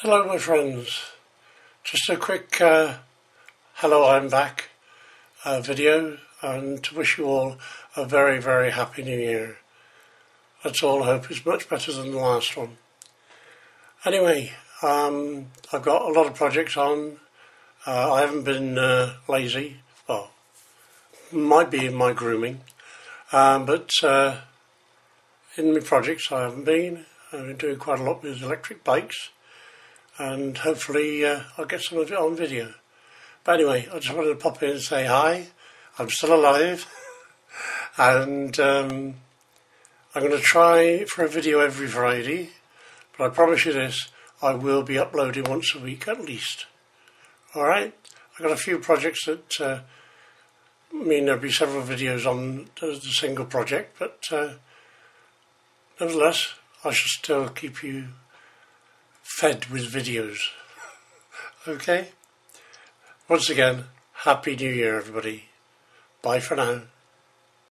Hello my friends, just a quick uh, hello I'm back uh, video and to wish you all a very very happy new year. Let's all hope it's much better than the last one. Anyway, um, I've got a lot of projects on. Uh, I haven't been uh, lazy, well, might be in my grooming, um, but uh, in my projects I haven't been. I've been doing quite a lot with electric bikes and hopefully uh, I'll get some of it on video. But anyway, I just wanted to pop in and say hi. I'm still alive, and um, I'm going to try for a video every Friday. But I promise you this: I will be uploading once a week at least. All right. I've got a few projects that uh, mean there'll be several videos on the, the single project, but uh, nevertheless, I shall still keep you fed with videos. okay? Once again, Happy New Year, everybody. Bye for now.